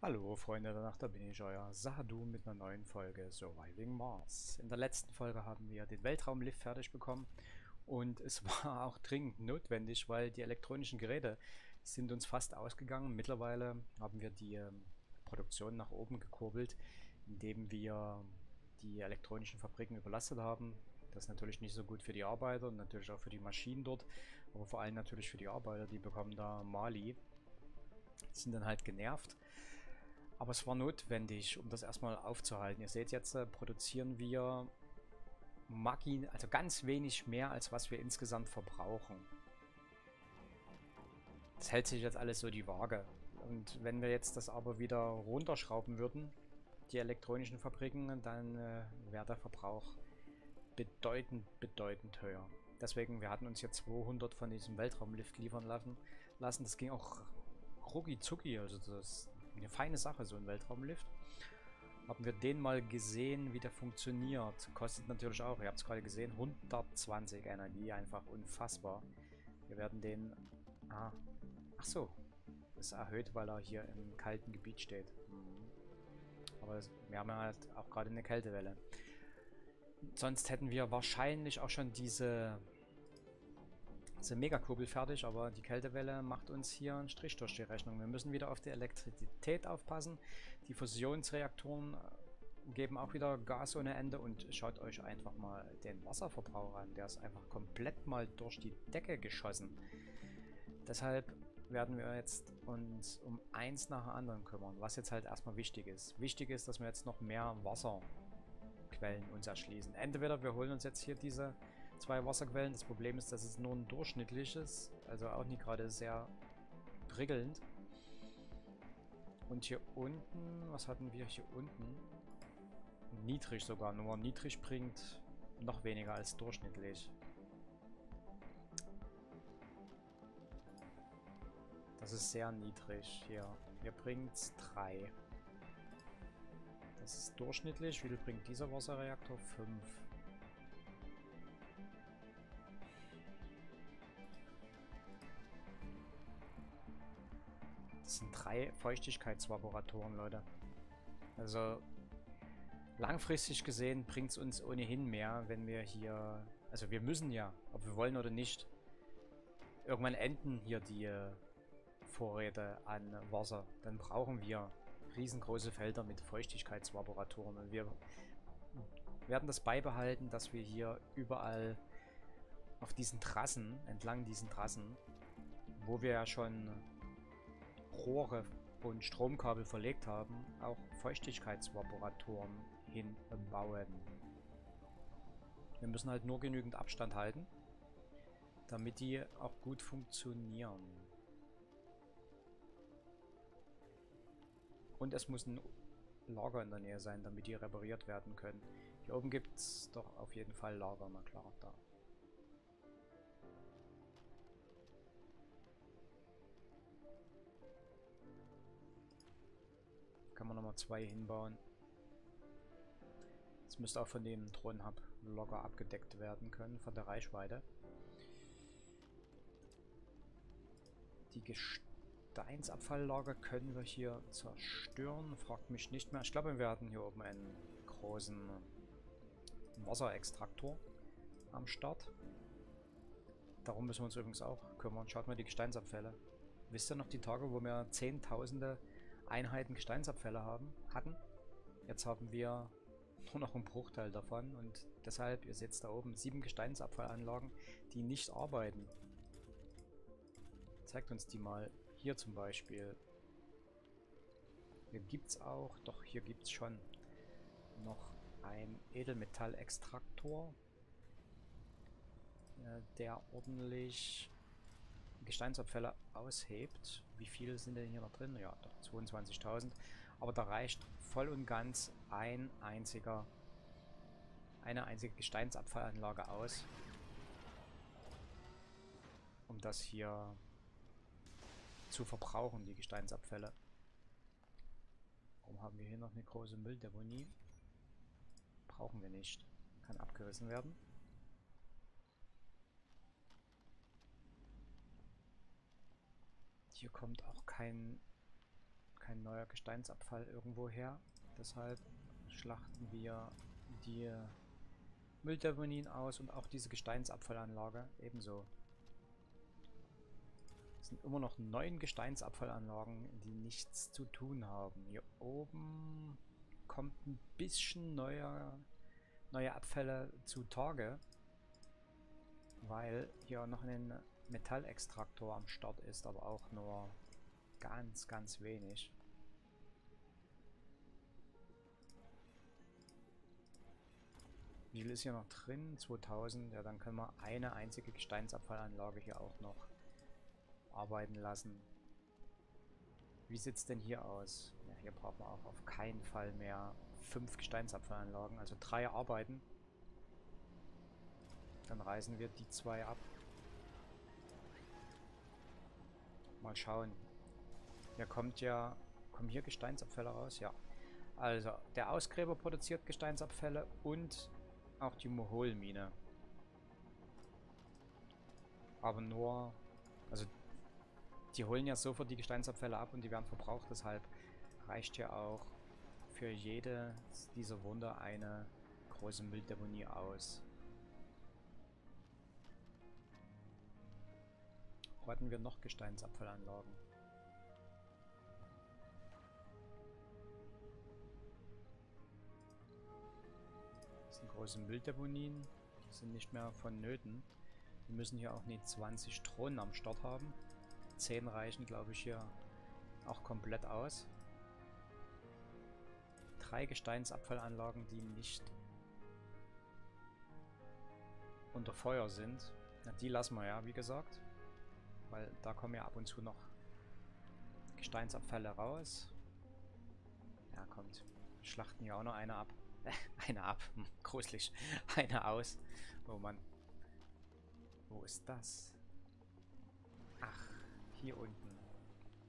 Hallo Freunde der Nacht, da bin ich, euer Sahadu mit einer neuen Folge Surviving Mars. In der letzten Folge haben wir den Weltraumlift fertig bekommen und es war auch dringend notwendig, weil die elektronischen Geräte sind uns fast ausgegangen. Mittlerweile haben wir die ähm, Produktion nach oben gekurbelt, indem wir die elektronischen Fabriken überlastet haben. Das ist natürlich nicht so gut für die Arbeiter und natürlich auch für die Maschinen dort, aber vor allem natürlich für die Arbeiter, die bekommen da Mali. Sind dann halt genervt. Aber es war notwendig, um das erstmal aufzuhalten. Ihr seht jetzt, äh, produzieren wir Magi, also ganz wenig mehr, als was wir insgesamt verbrauchen. Das hält sich jetzt alles so die Waage. Und wenn wir jetzt das aber wieder runterschrauben würden, die elektronischen Fabriken, dann äh, wäre der Verbrauch bedeutend, bedeutend höher. Deswegen, wir hatten uns hier 200 von diesem Weltraumlift liefern lassen. Das ging auch rucki zucki, also das eine feine Sache, so ein Weltraumlift. Haben wir den mal gesehen, wie der funktioniert. Kostet natürlich auch, ihr habt es gerade gesehen, 120 Energie, einfach unfassbar. Wir werden den... Ah, ach so. Ist erhöht, weil er hier im kalten Gebiet steht. Mhm. Aber wir haben halt auch gerade eine Kältewelle. Sonst hätten wir wahrscheinlich auch schon diese ist eine Megakurbel fertig, aber die Kältewelle macht uns hier einen Strich durch die Rechnung. Wir müssen wieder auf die Elektrizität aufpassen. Die Fusionsreaktoren äh, geben auch wieder Gas ohne Ende und schaut euch einfach mal den Wasserverbrauch an. Der ist einfach komplett mal durch die Decke geschossen. Deshalb werden wir jetzt uns um eins nach dem anderen kümmern, was jetzt halt erstmal wichtig ist. Wichtig ist, dass wir jetzt noch mehr Wasserquellen uns erschließen. Entweder wir holen uns jetzt hier diese zwei Wasserquellen. Das Problem ist, dass es nur ein durchschnittliches, also auch nicht gerade sehr prickelnd. Und hier unten, was hatten wir hier unten? Niedrig sogar, nur niedrig bringt noch weniger als durchschnittlich. Das ist sehr niedrig hier. Hier bringt es 3. Das ist durchschnittlich. Wie viel bringt dieser Wasserreaktor? 5. drei Feuchtigkeitslaboratoren, Leute. Also langfristig gesehen bringt es uns ohnehin mehr, wenn wir hier... Also wir müssen ja, ob wir wollen oder nicht. Irgendwann enden hier die äh, Vorräte an Wasser. Dann brauchen wir riesengroße Felder mit Feuchtigkeitslaboratoren. Und wir werden das beibehalten, dass wir hier überall auf diesen Trassen, entlang diesen Trassen, wo wir ja schon Rohre und Stromkabel verlegt haben, auch Feuchtigkeitsvaporatoren hinbauen. Wir müssen halt nur genügend Abstand halten, damit die auch gut funktionieren. Und es muss ein Lager in der Nähe sein, damit die repariert werden können. Hier oben gibt es doch auf jeden Fall Lager, na klar, da. Kann man nochmal zwei hinbauen. Das müsste auch von dem Drohnenhub locker abgedeckt werden können, von der Reichweite. Die Gesteinsabfalllager können wir hier zerstören. Fragt mich nicht mehr. Ich glaube, wir hatten hier oben einen großen Wasserextraktor am Start. Darum müssen wir uns übrigens auch kümmern. Schaut mal die Gesteinsabfälle. Wisst ihr noch die Tage, wo wir Zehntausende Einheiten Gesteinsabfälle haben, hatten. Jetzt haben wir nur noch einen Bruchteil davon und deshalb, ihr seht da oben, sieben Gesteinsabfallanlagen, die nicht arbeiten. Zeigt uns die mal. Hier zum Beispiel. Hier gibt es auch, doch hier gibt es schon noch ein Edelmetallextraktor, äh, der ordentlich Gesteinsabfälle aushebt. Wie viele sind denn hier noch drin? Ja, doch 22.000. Aber da reicht voll und ganz ein einziger, eine einzige Gesteinsabfallanlage aus, um das hier zu verbrauchen, die Gesteinsabfälle. Warum haben wir hier noch eine große Mülldeponie? Brauchen wir nicht. Kann abgerissen werden. Hier kommt auch kein, kein neuer Gesteinsabfall irgendwo her. Deshalb schlachten wir die Mülldeponien aus und auch diese Gesteinsabfallanlage ebenso. Es sind immer noch neun Gesteinsabfallanlagen, die nichts zu tun haben. Hier oben kommt ein bisschen neuer, neue Abfälle zutage, weil hier noch ein Metallextraktor am Start ist, aber auch nur ganz, ganz wenig. Wie viel ist hier noch drin? 2000. Ja, dann können wir eine einzige Gesteinsabfallanlage hier auch noch arbeiten lassen. Wie sieht es denn hier aus? Ja, hier brauchen wir auch auf keinen Fall mehr fünf Gesteinsabfallanlagen. Also drei arbeiten. Dann reißen wir die zwei ab. Mal schauen. Hier kommt ja... Kommen hier Gesteinsabfälle raus? Ja. Also, der Ausgräber produziert Gesteinsabfälle und auch die Moholmine. Aber nur... Also, die holen ja sofort die Gesteinsabfälle ab und die werden verbraucht. Deshalb reicht ja auch für jede dieser Wunder eine große Mülldeponie aus. Wo hatten wir noch Gesteinsabfallanlagen? große Mülldeponien. Die sind nicht mehr vonnöten. Wir müssen hier auch nicht 20 Drohnen am Start haben. 10 reichen, glaube ich, hier auch komplett aus. Drei Gesteinsabfallanlagen, die nicht unter Feuer sind. Ja, die lassen wir ja, wie gesagt. Weil da kommen ja ab und zu noch Gesteinsabfälle raus. Ja, kommt. Schlachten hier auch noch eine ab. eine ab. Hm, gruselig. Eine aus. Oh Mann. Wo ist das? Ach, hier unten.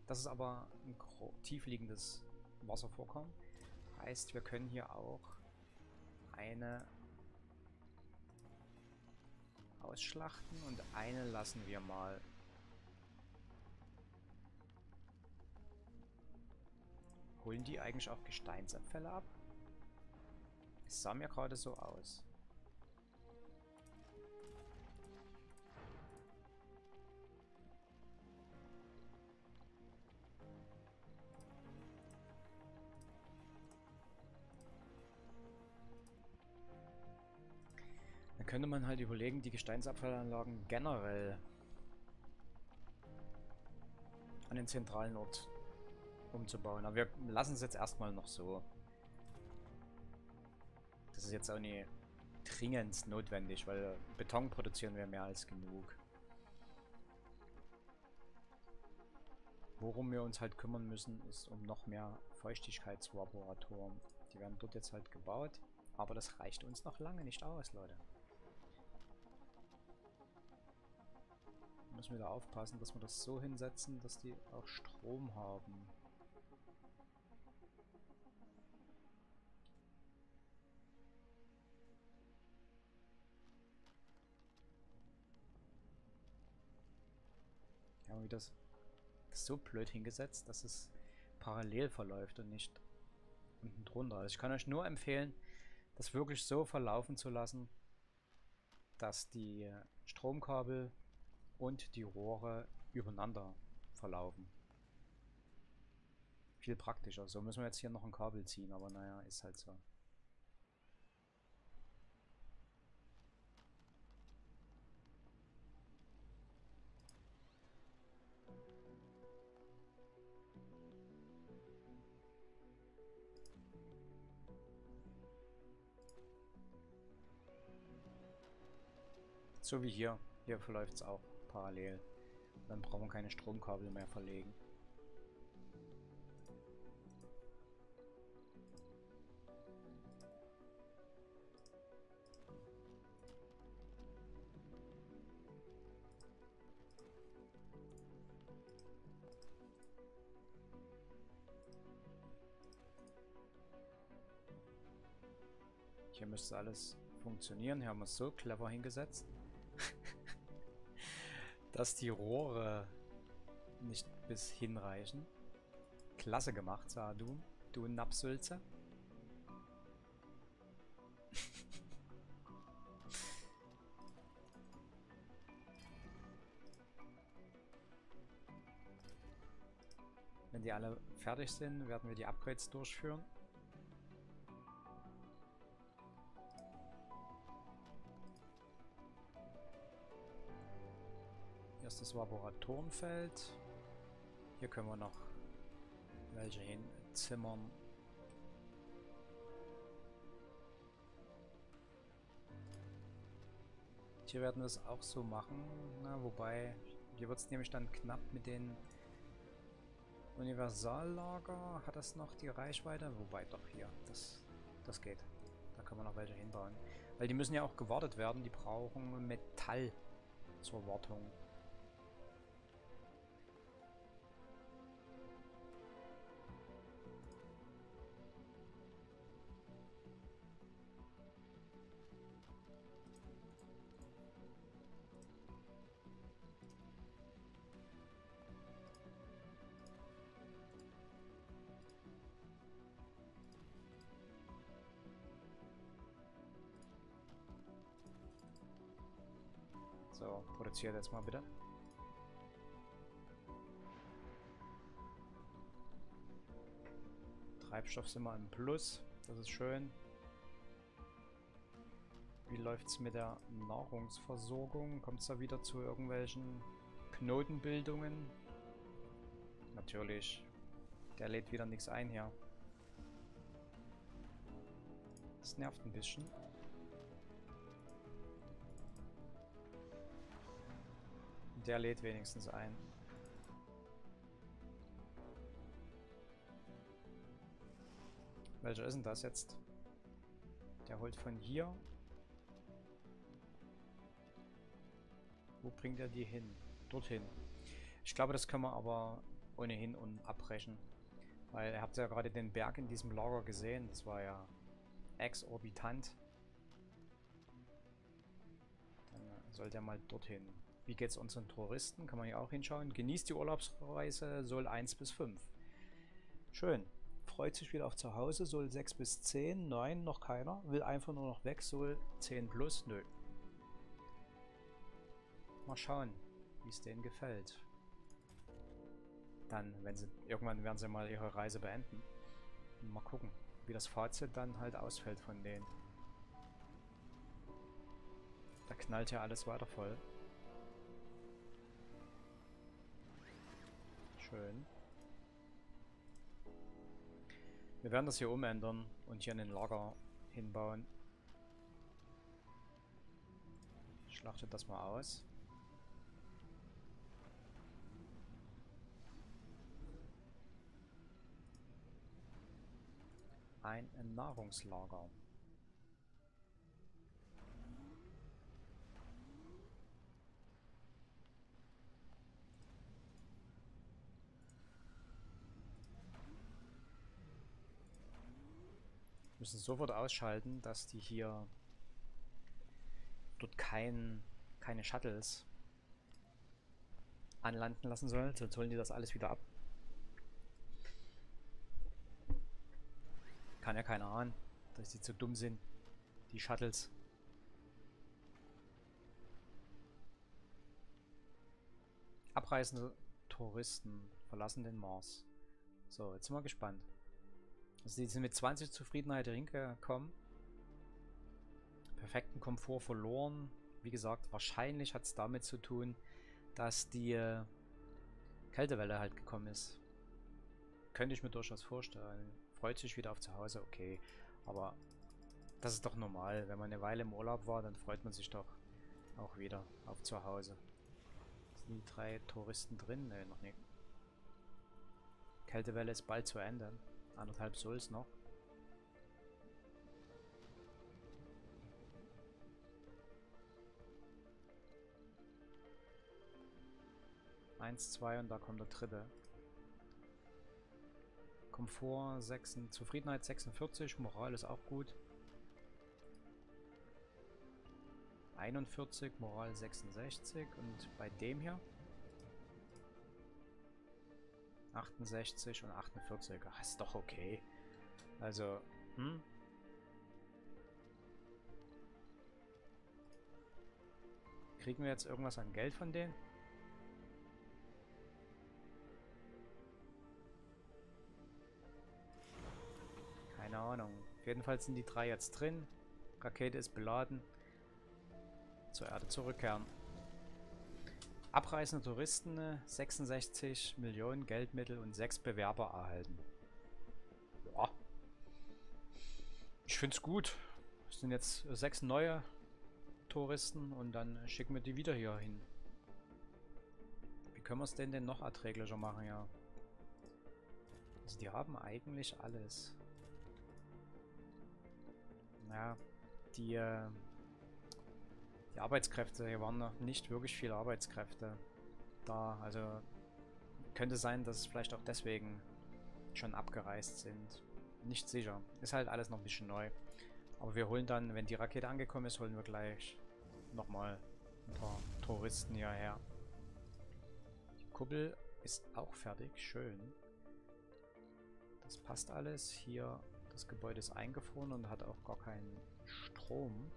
Das ist aber ein tiefliegendes Wasservorkommen. Heißt, wir können hier auch eine ausschlachten und eine lassen wir mal. Holen die eigentlich auch Gesteinsabfälle ab? Es sah mir gerade so aus. Dann könnte man halt überlegen, die Gesteinsabfallanlagen generell an den zentralen Ort umzubauen. Aber wir lassen es jetzt erstmal noch so. Das ist jetzt auch nicht dringend notwendig, weil Beton produzieren wir mehr als genug. Worum wir uns halt kümmern müssen, ist um noch mehr Feuchtigkeitsvaporatoren. Die werden dort jetzt halt gebaut, aber das reicht uns noch lange nicht aus, Leute. Müssen wir da aufpassen, dass wir das so hinsetzen, dass die auch Strom haben. Das so blöd hingesetzt, dass es parallel verläuft und nicht unten drunter. Also ich kann euch nur empfehlen, das wirklich so verlaufen zu lassen, dass die Stromkabel und die Rohre übereinander verlaufen. Viel praktischer. So müssen wir jetzt hier noch ein Kabel ziehen, aber naja, ist halt so. So wie hier. Hier verläuft es auch parallel. Dann brauchen wir keine Stromkabel mehr verlegen. Hier müsste alles funktionieren. Hier haben wir es so clever hingesetzt dass die Rohre nicht bis hinreichen. Klasse gemacht, sah du. Du Napsülze. Wenn die alle fertig sind, werden wir die Upgrades durchführen. Das Vaporatorenfeld. Hier können wir noch welche hinzimmern. Hier werden wir es auch so machen, na, wobei hier wird es nämlich dann knapp mit den Universallager. Hat das noch die Reichweite? Wobei doch hier, das, das geht. Da können wir noch welche hinbauen. Weil die müssen ja auch gewartet werden, die brauchen Metall zur Wartung. So, produziert jetzt mal bitte. Treibstoff sind wir im Plus. Das ist schön. Wie läuft es mit der Nahrungsversorgung? Kommt es da wieder zu irgendwelchen Knotenbildungen? Natürlich. Der lädt wieder nichts ein hier. Das nervt ein bisschen. Der lädt wenigstens ein. Welcher ist denn das jetzt? Der holt von hier. Wo bringt er die hin? Dorthin. Ich glaube, das können wir aber ohnehin und abbrechen. Weil ihr habt ja gerade den Berg in diesem Lager gesehen. Das war ja exorbitant. Dann sollte er mal dorthin. Wie geht es unseren Touristen? Kann man hier auch hinschauen. Genießt die Urlaubsreise, Soll 1 bis 5. Schön. Freut sich wieder auf zu Hause, Soll 6 bis 10. Nein, noch keiner. Will einfach nur noch weg, Soll 10 plus. Nö. Mal schauen, wie es denen gefällt. Dann, wenn sie irgendwann werden sie mal ihre Reise beenden. Mal gucken, wie das Fazit dann halt ausfällt von denen. Da knallt ja alles weiter voll. Schön. Wir werden das hier umändern und hier einen Lager hinbauen. Schlachtet das mal aus. Ein Nahrungslager. Müssen sofort ausschalten, dass die hier dort kein, keine Shuttles anlanden lassen sollen, sonst holen die das alles wieder ab. Kann ja keiner ahnen, dass die zu dumm sind, die Shuttles. Abreisende Touristen verlassen den Mars. So, jetzt sind wir gespannt. Also die sind mit 20 Zufriedenheit hingekommen. Perfekten Komfort verloren. Wie gesagt, wahrscheinlich hat es damit zu tun, dass die äh, Kältewelle halt gekommen ist. Könnte ich mir durchaus vorstellen. Freut sich wieder auf zu Hause, okay. Aber das ist doch normal. Wenn man eine Weile im Urlaub war, dann freut man sich doch auch wieder auf zu Hause. Sind die drei Touristen drin? Ne, noch nicht. Kältewelle ist bald zu Ende. Anderthalb Souls noch. Eins, zwei und da kommt der dritte. Komfort 6, Zufriedenheit 46, Moral ist auch gut. 41, Moral 66 und bei dem hier 68 und 48. Ach, ist doch okay. Also, hm? Kriegen wir jetzt irgendwas an Geld von denen? Keine Ahnung. Auf jeden Fall sind die drei jetzt drin. Rakete ist beladen. Zur Erde zurückkehren. Abreisende Touristen 66 äh, Millionen Geldmittel und sechs Bewerber erhalten. Ja. Ich finde es gut. Es sind jetzt sechs neue Touristen und dann schicken wir die wieder hier hin. Wie können wir es denn denn noch erträglicher machen, ja? Also die haben eigentlich alles. Ja, die, äh, die Arbeitskräfte, hier waren noch nicht wirklich viele Arbeitskräfte da. Also könnte sein, dass es vielleicht auch deswegen schon abgereist sind. Nicht sicher. Ist halt alles noch ein bisschen neu. Aber wir holen dann, wenn die Rakete angekommen ist, holen wir gleich nochmal ein paar Touristen hierher. Die Kuppel ist auch fertig. Schön. Das passt alles. Hier, das Gebäude ist eingefroren und hat auch gar keinen Strom.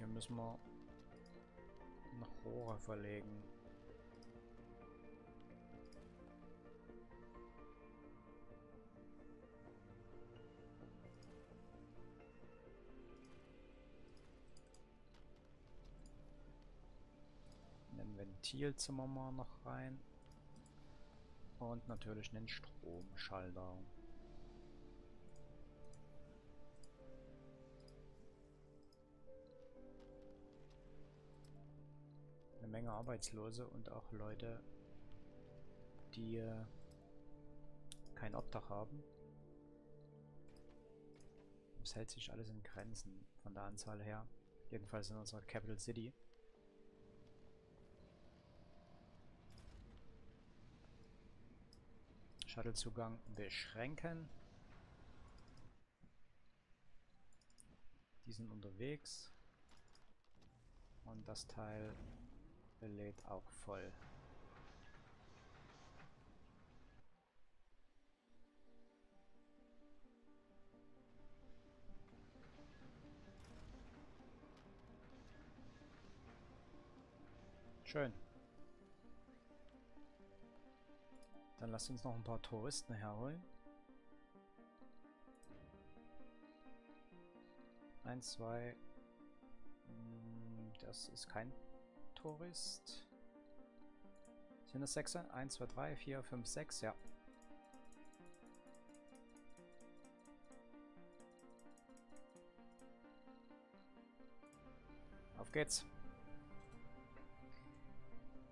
Hier müssen wir noch Rohre verlegen. Ein Ventil zimmern wir noch rein. Und natürlich einen Stromschalter. Menge Arbeitslose und auch Leute, die äh, kein Obdach haben. Es hält sich alles in Grenzen von der Anzahl her. Jedenfalls in unserer Capital City. Shuttlezugang beschränken. Die sind unterwegs. Und das Teil lädt auch voll. Schön. Dann lasst uns noch ein paar Touristen herholen. Eins, zwei. Hm, das ist kein Tourist. Sind das Sechser? 1, 2, 3, 4, 5, 6, ja. Auf geht's.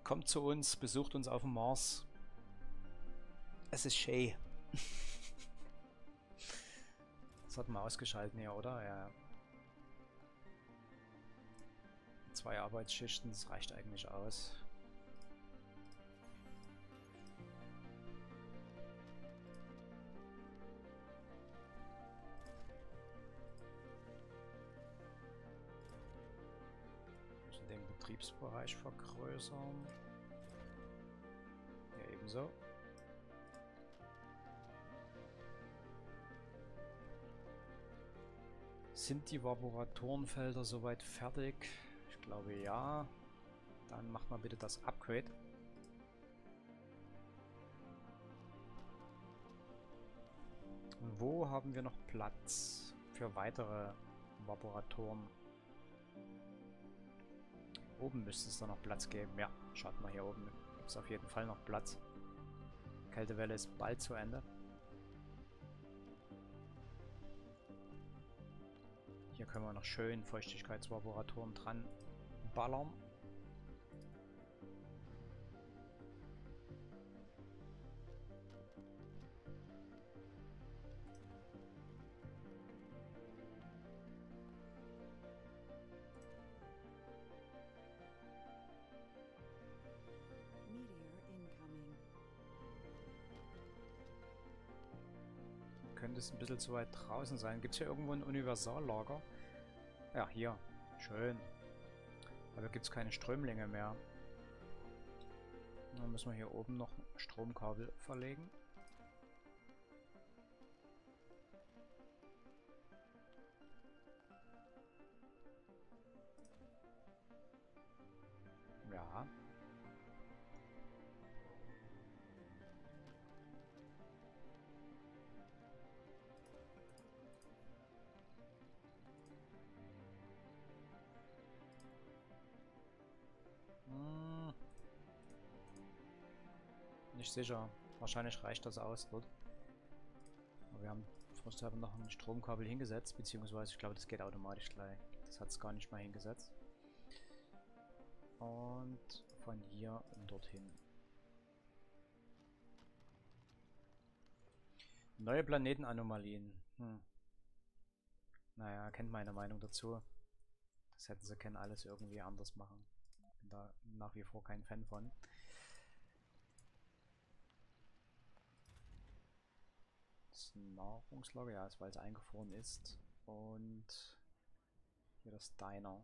Kommt zu uns, besucht uns auf dem Mars. Es ist Shay. das hat man ausgeschalten hier, oder? Ja. Zwei Arbeitsschichten, das reicht eigentlich aus. Also den Betriebsbereich vergrößern. Ja, ebenso. Sind die Laboratorenfelder soweit fertig? Glaube ja. Dann macht mal bitte das Upgrade. Wo haben wir noch Platz für weitere Laboratoren? Oben müsste es da noch Platz geben. Ja, schaut mal hier oben. Es auf jeden Fall noch Platz. Kältewelle ist bald zu Ende. Hier können wir noch schön Feuchtigkeitslaboratoren dran ballern. könnte es ein bisschen zu weit draußen sein. Gibt es hier irgendwo ein Universallager? Ja, hier. Schön. Aber gibt es keine Strömlinge mehr. Dann müssen wir hier oben noch Stromkabel verlegen. Nicht sicher. Wahrscheinlich reicht das aus dort. Aber wir haben vorsichtshalber noch ein Stromkabel hingesetzt, beziehungsweise ich glaube, das geht automatisch gleich. Das hat es gar nicht mal hingesetzt. Und von hier dorthin. Neue Planetenanomalien. Hm. Naja, kennt meine Meinung dazu. Das hätten sie können alles irgendwie anders machen. Bin da nach wie vor kein Fan von. Ist Nahrungslager, ja, weil es eingefroren ist. Und hier das Diner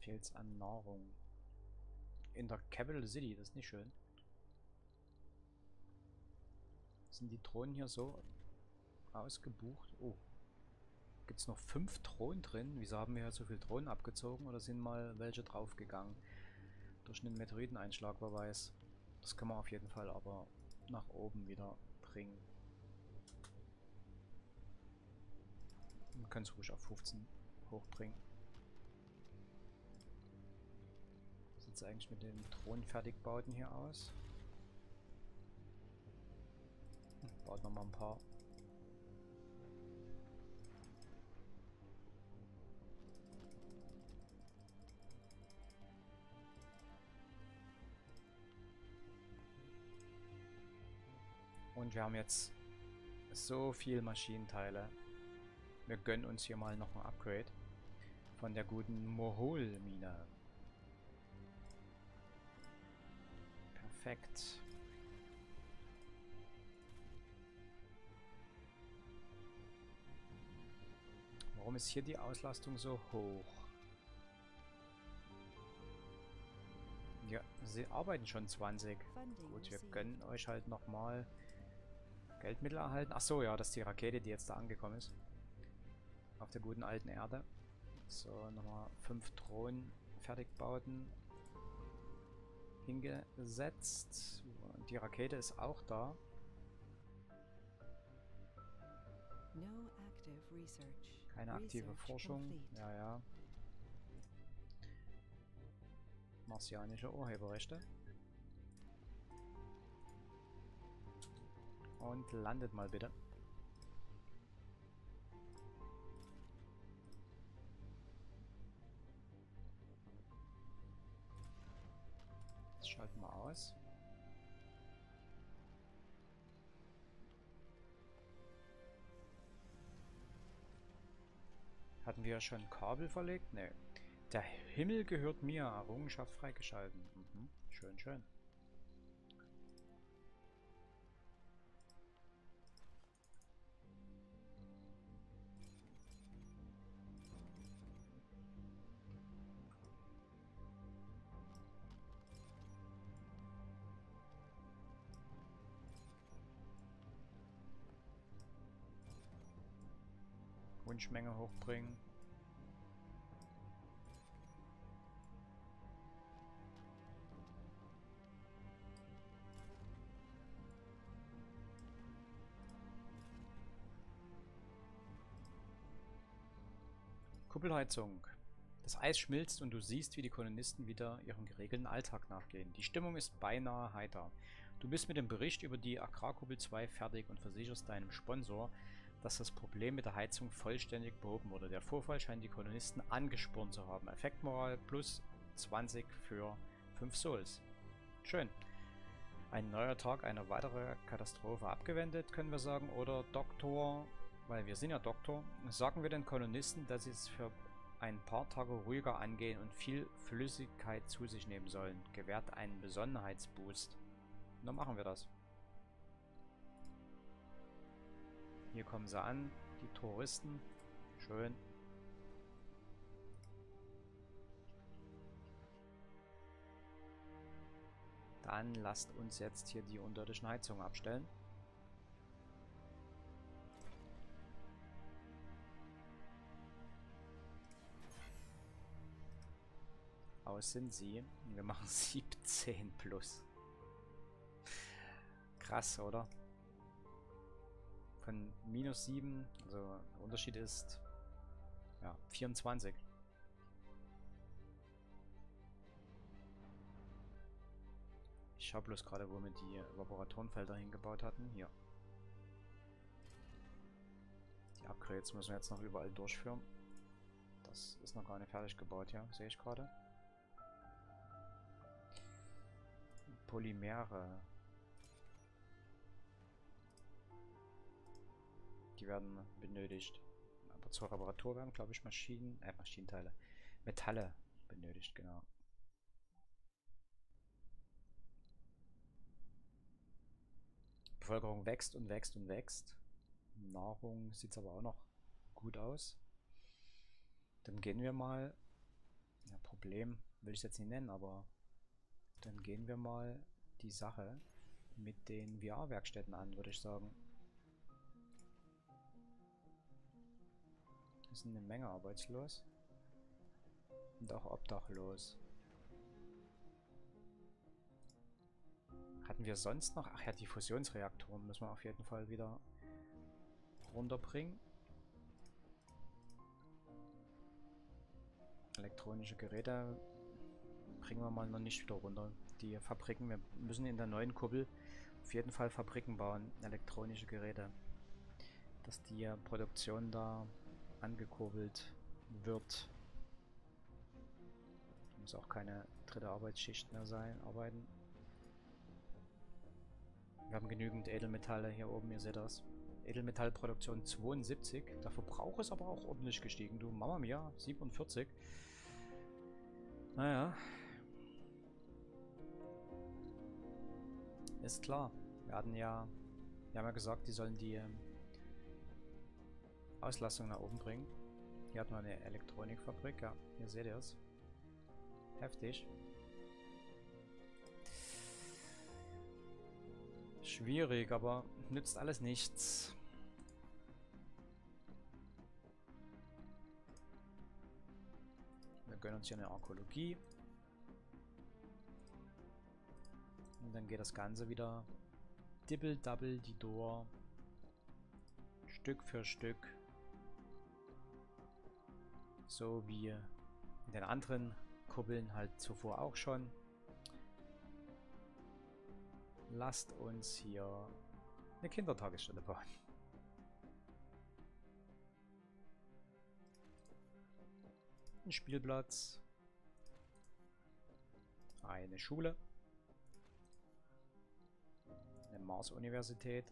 fehlt es an Nahrung. In der Capital City, das ist nicht schön. Sind die Drohnen hier so ausgebucht? Oh. Gibt es noch fünf Drohnen drin? Wieso haben wir hier so viele Drohnen abgezogen? Oder sind mal welche draufgegangen? Durch einen Meteoriteneinschlag, wer weiß. Das kann man auf jeden Fall aber nach oben wieder bringen. Man kann es ruhig auf 15 hochbringen. sieht es eigentlich mit den Drohnenfertigbauten hier aus? Hm, baut nochmal ein paar. Und wir haben jetzt so viel Maschinenteile. Wir gönnen uns hier mal noch ein Upgrade von der guten Mohol-Mine. Perfekt. Warum ist hier die Auslastung so hoch? Ja, sie arbeiten schon 20. Gut, wir gönnen euch halt nochmal Geldmittel erhalten. Ach so, ja, das ist die Rakete, die jetzt da angekommen ist. Auf der guten alten Erde. So, nochmal 5 Drohnen fertigbauten hingesetzt. Die Rakete ist auch da. Keine aktive Forschung. Ja, ja. Martianische Urheberrechte. Und landet mal bitte. Schalten wir aus. Hatten wir schon Kabel verlegt? Ne. Der Himmel gehört mir. Errungenschaft freigeschalten. Mhm. Schön, schön. Wunschmenge hochbringen. Kuppelheizung. Das Eis schmilzt und du siehst, wie die Kolonisten wieder ihrem geregelten Alltag nachgehen. Die Stimmung ist beinahe heiter. Du bist mit dem Bericht über die Agrarkuppel 2 fertig und versicherst deinem Sponsor, dass das Problem mit der Heizung vollständig behoben wurde. Der Vorfall scheint die Kolonisten angespornt zu haben. Effektmoral plus 20 für 5 Souls. Schön. Ein neuer Tag, eine weitere Katastrophe abgewendet, können wir sagen. Oder Doktor, weil wir sind ja Doktor, sagen wir den Kolonisten, dass sie es für ein paar Tage ruhiger angehen und viel Flüssigkeit zu sich nehmen sollen. Gewährt einen Besonnenheitsboost. Dann machen wir das. Hier kommen sie an, die Touristen. Schön. Dann lasst uns jetzt hier die unterirdischen Heizungen abstellen. Aus sind sie. Wir machen 17 plus. Krass, oder? Von minus 7, also der Unterschied ist ja 24. Ich schau bloß gerade, wo wir die Evaporatorenfelder hingebaut hatten. Hier. Die Upgrades müssen wir jetzt noch überall durchführen. Das ist noch gar nicht fertig gebaut, ja, sehe ich gerade. Polymere. Die werden benötigt. Aber zur Reparatur werden, glaube ich, Maschinen, äh, Maschinenteile, Metalle benötigt, genau. Bevölkerung wächst und wächst und wächst. Nahrung sieht aber auch noch gut aus. Dann gehen wir mal, ja, Problem will ich jetzt nicht nennen, aber dann gehen wir mal die Sache mit den VR-Werkstätten an, würde ich sagen. Es sind eine Menge arbeitslos. Und auch obdachlos. Hatten wir sonst noch? Ach ja, die Fusionsreaktoren müssen wir auf jeden Fall wieder runterbringen. Elektronische Geräte bringen wir mal noch nicht wieder runter. Die Fabriken, wir müssen in der neuen Kuppel auf jeden Fall Fabriken bauen, elektronische Geräte. Dass die Produktion da angekurbelt wird. Muss auch keine dritte Arbeitsschicht mehr sein, arbeiten. Wir haben genügend Edelmetalle hier oben, ihr seht das. Edelmetallproduktion 72. Der Verbrauch ist aber auch ordentlich gestiegen. Du, Mama mia, 47. Naja. Ist klar. Wir hatten ja... Wir haben ja gesagt, die sollen die ähm, Auslastung nach oben bringen. Hier hat man eine Elektronikfabrik. Ja, hier seht ihr es. Heftig. Schwierig, aber nützt alles nichts. Wir gönnen uns hier eine Arkologie. Und dann geht das Ganze wieder dibbel-dabbel die Door. Stück für Stück. So wie in den anderen Kuppeln halt zuvor auch schon. Lasst uns hier eine Kindertagesstätte bauen. Ein Spielplatz. Eine Schule. Eine Mars-Universität.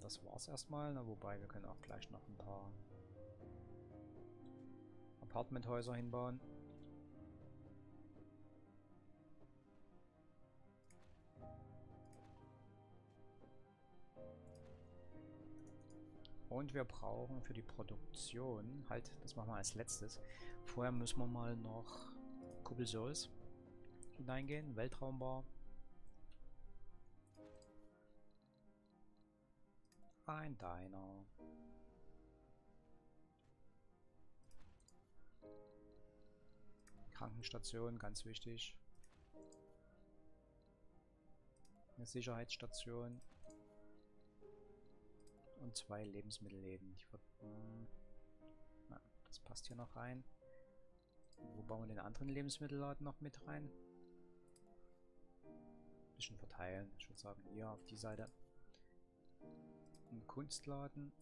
Das war's erstmal, na, wobei wir können auch gleich noch ein paar Apartmenthäuser hinbauen. Und wir brauchen für die Produktion, halt, das machen wir als letztes. Vorher müssen wir mal noch Kuppel Souls hineingehen, Weltraumbar. Ein Diner. Krankenstation, ganz wichtig. Eine Sicherheitsstation. Und zwei Lebensmittelläden. Wird, hm, na, das passt hier noch rein. Wo bauen wir den anderen Lebensmittelladen noch mit rein? Ein bisschen verteilen. Ich würde sagen, hier auf die Seite. Ein Kunstladen.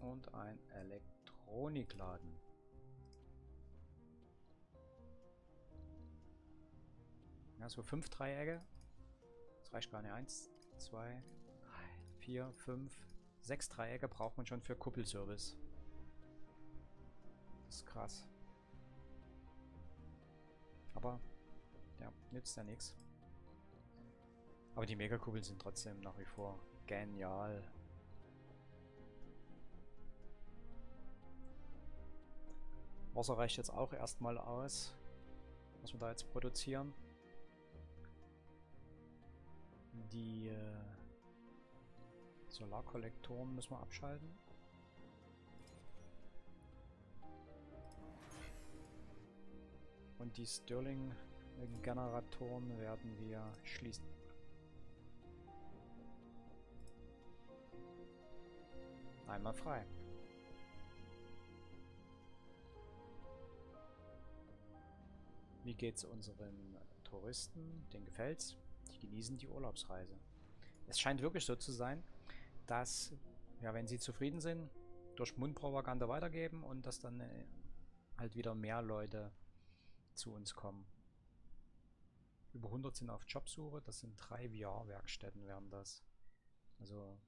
Und ein Elektronikladen. Ja, so fünf Dreiecke. Das reicht gar nicht. Eins, zwei, drei, vier, fünf, sechs Dreiecke braucht man schon für Kuppelservice. Das ist krass. Aber, ja, nützt ja nichts. Aber die Megakugeln sind trotzdem nach wie vor genial. Wasser reicht jetzt auch erstmal aus, was wir da jetzt produzieren. Die äh, Solarkollektoren müssen wir abschalten. Und die Stirling-Generatoren werden wir schließen. Einmal frei. Wie geht's unseren Touristen? Den gefällt's? Die genießen die Urlaubsreise. Es scheint wirklich so zu sein, dass, ja, wenn sie zufrieden sind, durch Mundpropaganda weitergeben und dass dann äh, halt wieder mehr Leute zu uns kommen. Über 100 sind auf Jobsuche, das sind drei VR-Werkstätten wären das. Also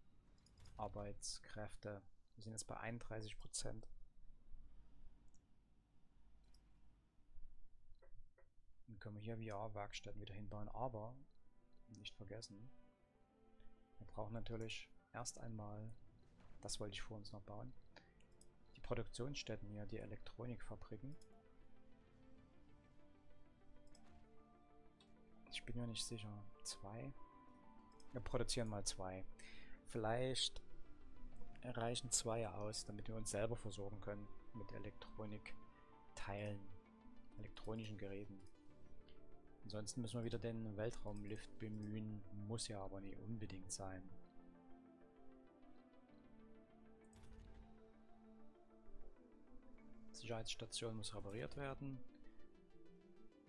Arbeitskräfte. Wir sind jetzt bei 31 Prozent. Dann können wir hier VR-Werkstätten wieder hinbauen, aber nicht vergessen, wir brauchen natürlich erst einmal, das wollte ich vor uns noch bauen, die Produktionsstätten hier, die Elektronikfabriken. Ich bin mir nicht sicher. Zwei? Wir produzieren mal zwei. Vielleicht reichen zwei aus, damit wir uns selber versorgen können mit Elektronikteilen, elektronischen Geräten. Ansonsten müssen wir wieder den Weltraumlift bemühen, muss ja aber nicht unbedingt sein. Sicherheitsstation muss repariert werden.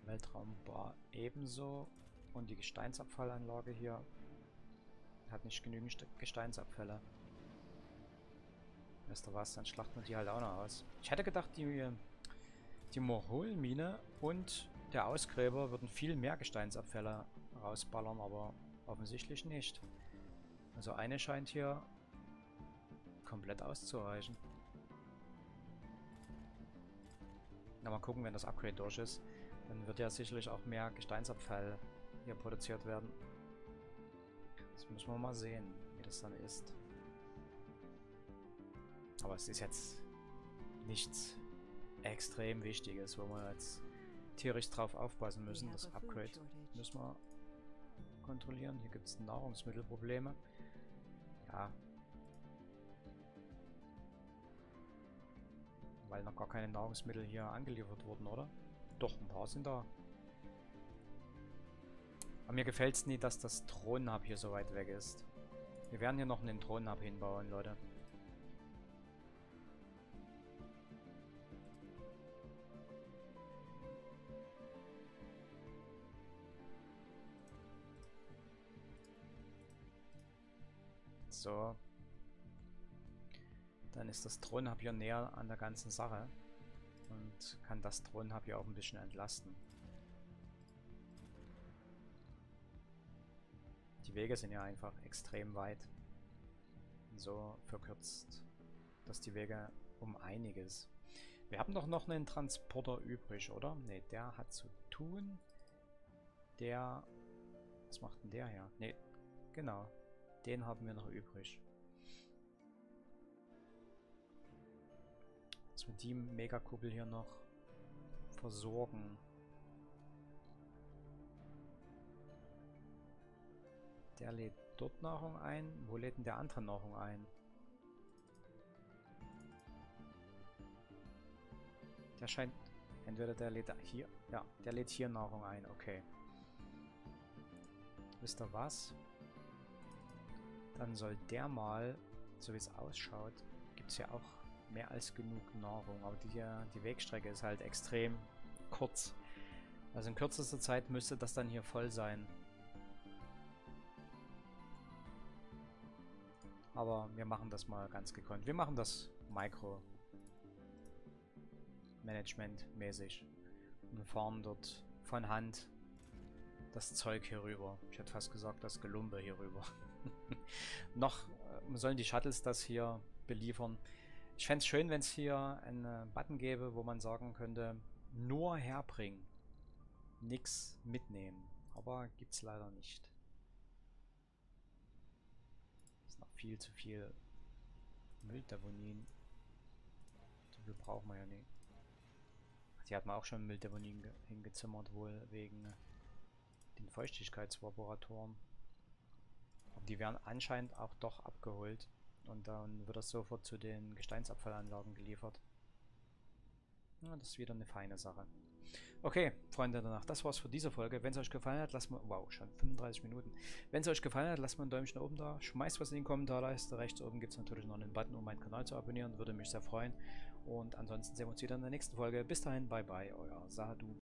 Weltraumbar ebenso. Und die Gesteinsabfallanlage hier hat nicht genügend Gesteinsabfälle. Wisst ihr was, dann schlachten wir die halt auch noch aus. Ich hätte gedacht, die, die Morholmine und der Ausgräber würden viel mehr Gesteinsabfälle rausballern, aber offensichtlich nicht. Also eine scheint hier komplett auszureichen. Na, mal gucken, wenn das Upgrade durch ist. Dann wird ja sicherlich auch mehr Gesteinsabfall hier produziert werden. Das müssen wir mal sehen, wie das dann ist. Aber es ist jetzt nichts extrem Wichtiges, wo wir jetzt tierisch drauf aufpassen müssen. Das Upgrade müssen wir kontrollieren. Hier gibt es Nahrungsmittelprobleme. Ja. Weil noch gar keine Nahrungsmittel hier angeliefert wurden, oder? Doch, ein paar sind da. Aber mir gefällt es nie, dass das Thronhub hier so weit weg ist. Wir werden hier noch einen Thronhub hinbauen, Leute. So. Dann ist das Thronhub hier näher an der ganzen Sache. Und kann das Thronhub hier auch ein bisschen entlasten. Die Wege sind ja einfach extrem weit. So verkürzt das die Wege um einiges. Wir haben doch noch einen Transporter übrig, oder? Ne, der hat zu tun. Der... Was macht denn der hier? Ne, genau. Den haben wir noch übrig. Dass wir die Megakugel hier noch versorgen. Der lädt dort Nahrung ein. Wo lädt denn der andere Nahrung ein? Der scheint... Entweder der lädt hier... Ja, der lädt hier Nahrung ein. Okay. Wisst ihr was? Dann soll der mal, so wie es ausschaut, gibt es ja auch mehr als genug Nahrung. Aber die, die Wegstrecke ist halt extrem kurz. Also in kürzester Zeit müsste das dann hier voll sein. Aber wir machen das mal ganz gekonnt. Wir machen das Micro Management mäßig und fahren dort von Hand das Zeug hier rüber. Ich hätte fast gesagt, das Gelumbe hier rüber. Noch äh, sollen die Shuttles das hier beliefern. Ich fände es schön, wenn es hier einen Button gäbe, wo man sagen könnte, nur herbringen. Nix mitnehmen. Aber gibt es leider nicht. viel zu viel Mülldeponien. So viel brauchen wir ja nicht. Die hat man auch schon Mülldeponien hingezimmert, wohl wegen den Feuchtigkeitsvaporatoren. Die werden anscheinend auch doch abgeholt. Und dann wird das sofort zu den Gesteinsabfallanlagen geliefert. Ja, das ist wieder eine feine Sache. Okay, Freunde danach, das war's für diese Folge. Wenn es euch gefallen hat, lasst mal, wow, schon 35 Minuten. Wenn es euch gefallen hat, lasst mal ein Däumchen oben da, schmeißt was in die Kommentarleiste. Rechts oben gibt es natürlich noch einen Button, um meinen Kanal zu abonnieren, würde mich sehr freuen. Und ansonsten sehen wir uns wieder in der nächsten Folge. Bis dahin, bye bye, euer Sadu.